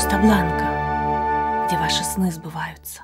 Коста-Бланка, где ваши сны сбываются.